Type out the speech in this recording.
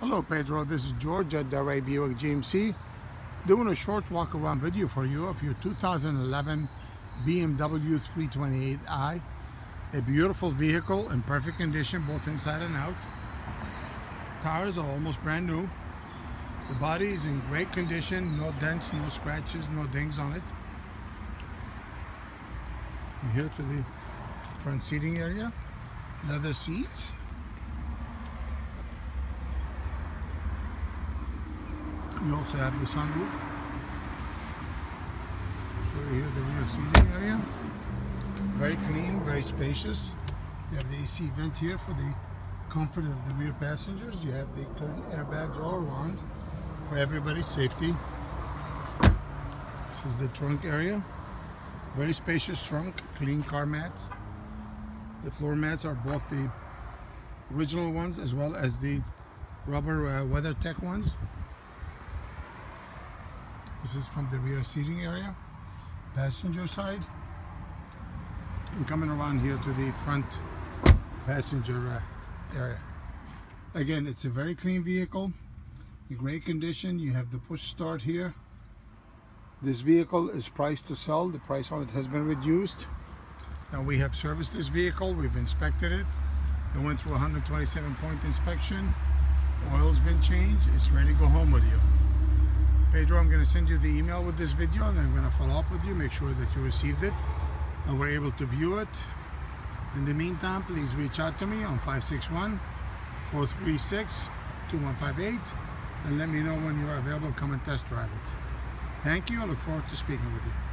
Hello Pedro, this is George at Delray Buick GMC doing a short walk around video for you of your 2011 BMW 328i a beautiful vehicle in perfect condition both inside and out. Tires are almost brand new. The body is in great condition no dents no scratches no dings on it. And here to the front seating area leather seats You also have the sunroof. Show you here the rear seating area. Very clean, very spacious. You have the AC vent here for the comfort of the rear passengers. You have the curtain airbags all around for everybody's safety. This is the trunk area. Very spacious trunk, clean car mats. The floor mats are both the original ones as well as the rubber uh, WeatherTech ones. This is from the rear seating area, passenger side. And coming around here to the front passenger uh, area. Again, it's a very clean vehicle, in great condition. You have the push start here. This vehicle is priced to sell. The price on it has been reduced. Now we have serviced this vehicle. We've inspected it. It went through 127 point inspection. Oil's been changed. It's ready to go home with you. Pedro, I'm going to send you the email with this video and I'm going to follow up with you, make sure that you received it and were able to view it. In the meantime, please reach out to me on 561-436-2158 and let me know when you are available. Come and test drive it. Thank you. I look forward to speaking with you.